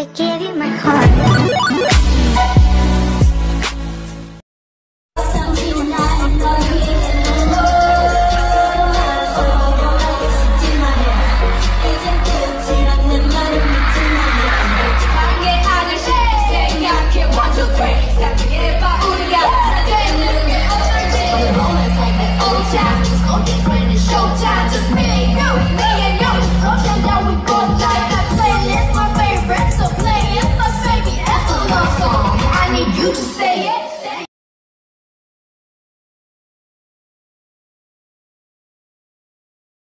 I gave you my heart beautiful.